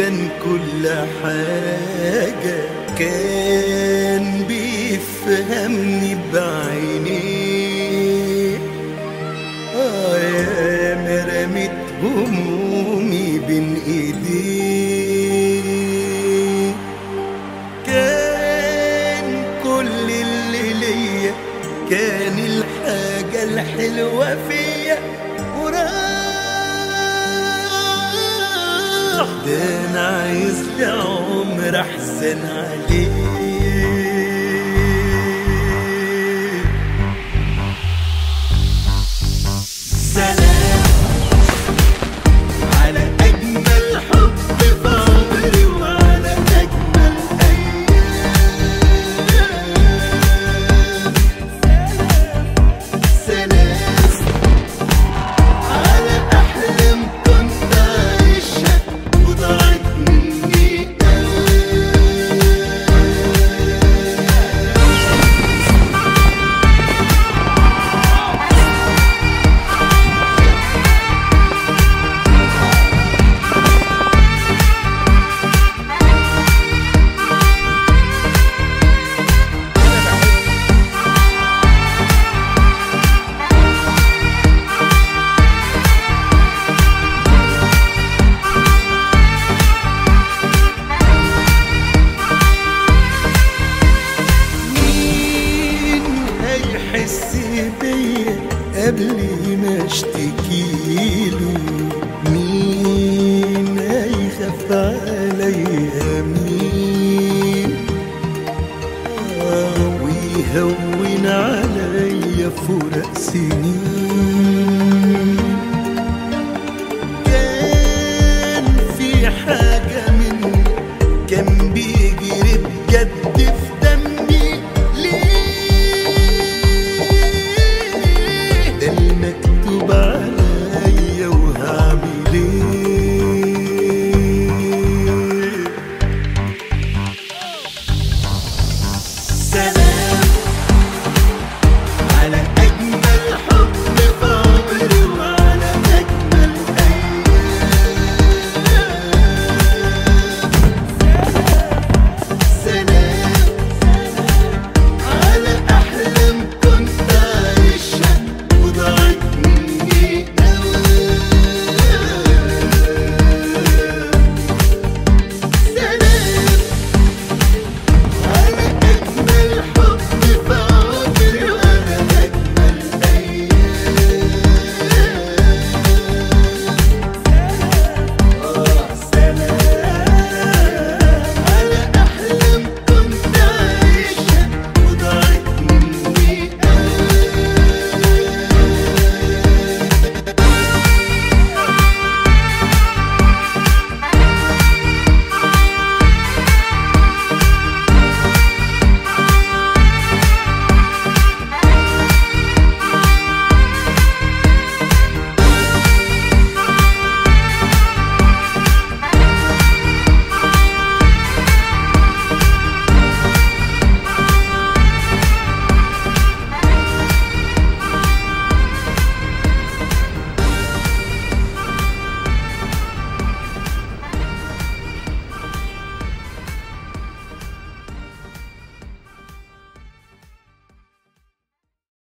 كان كل حاجة كان بيفهمني بعينيه آه يا مرمت همومي بين ايديه كان كل اللي ليا كان الحاجة الحلوة فيا. عايز لعمر احزن عليه هيحس بيا قبل ما اشتكيله مين هيخاف عليا مين ويهون عليا فراق سنين